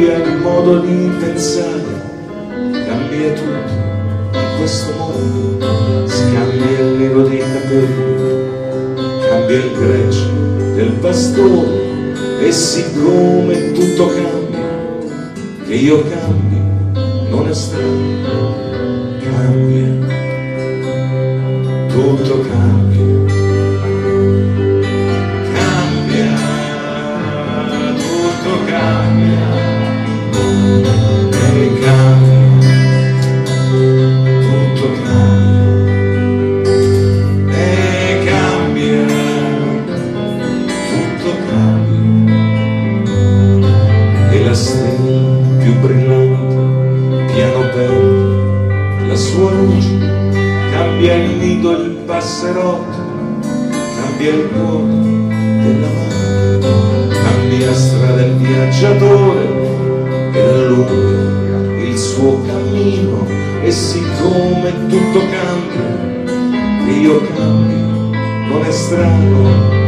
cambia il modo di pensare, cambia tutto in questo mondo, scambia il nero dei capelli, cambia il greccio del pastore e siccome tutto cambia, che io cambi non è strano, cambia, tutto cambia. Sua luce, cambia il nido il passerotto, cambia il cuore della mano, cambia strada il viaggiatore e allunga il suo cammino e siccome tutto cambia, io cambi, non è strano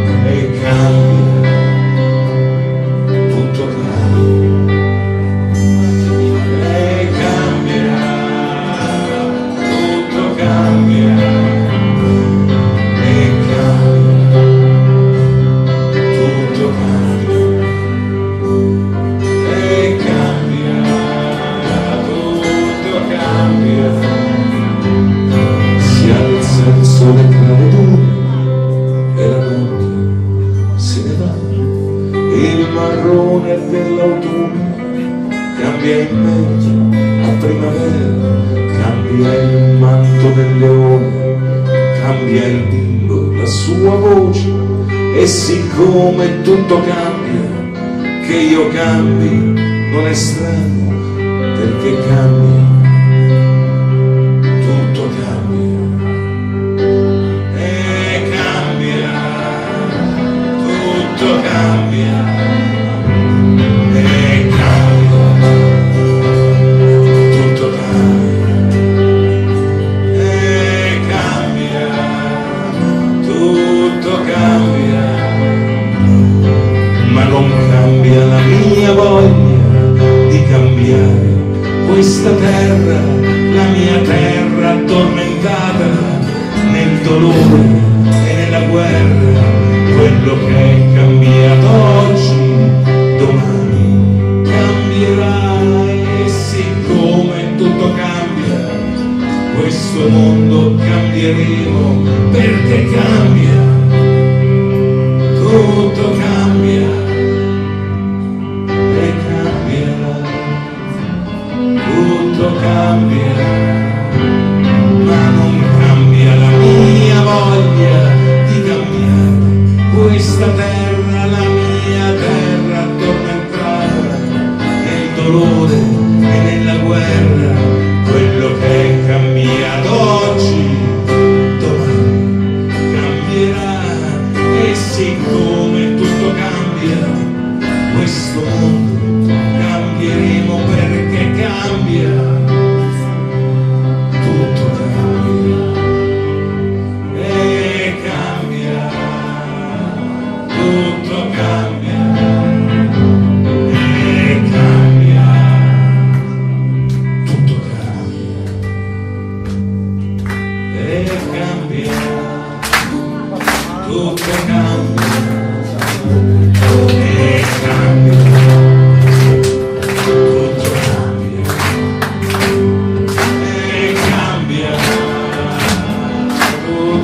cambia in mezzo a primavera, cambia il manto del leone, cambia il bimbo la sua voce e siccome tutto cambia, che io cambi non è strano perché cambia, terra, la mia terra addormentata nel dolore e nella guerra, quello che è cambiato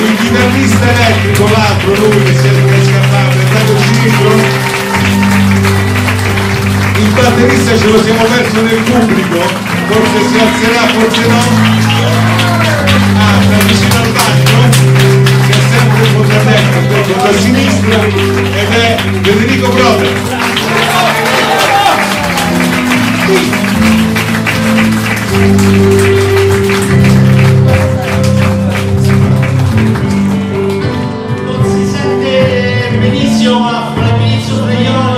Il chitarrista elettrico, l'altro, lui che si è scappato, è stato Cilindro. Il batterista ce lo siamo perso nel pubblico, forse si alzerà, forse no. Ah, sta vicino al bagno, che è sempre un contrattempo, da sinistra, ed è Federico Broder. Non si sente